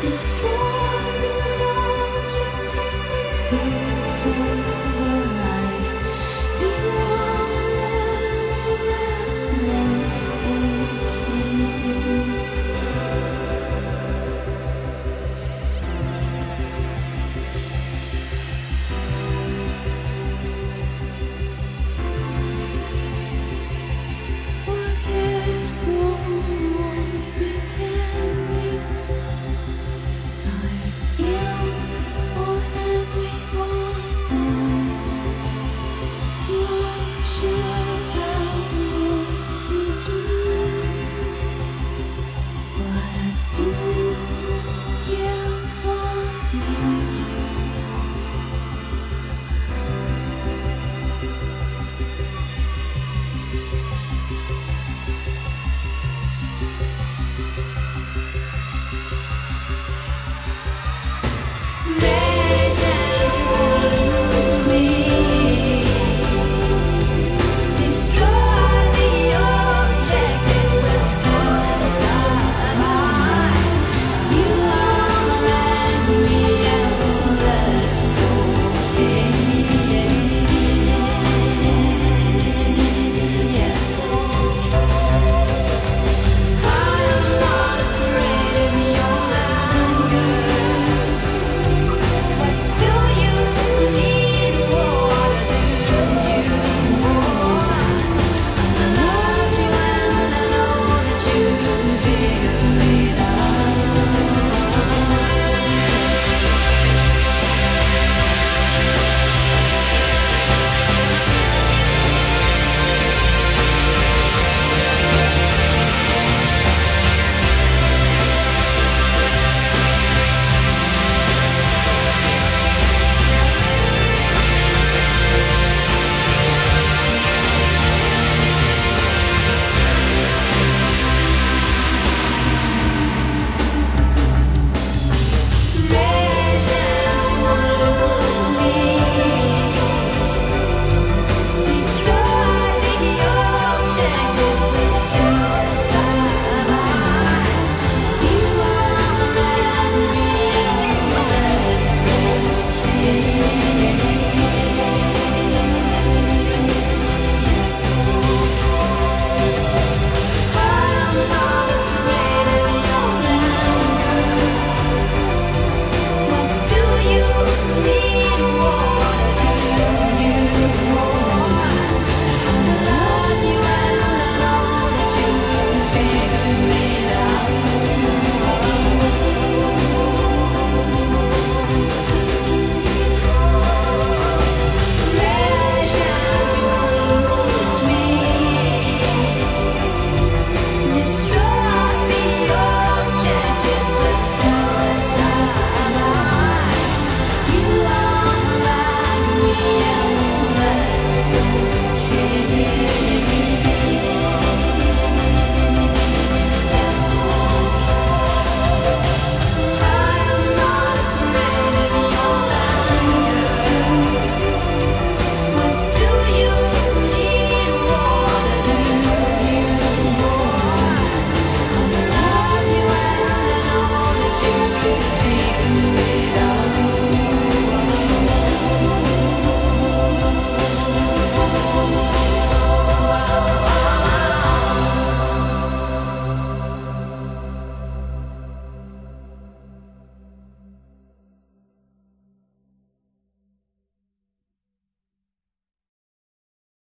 destroy.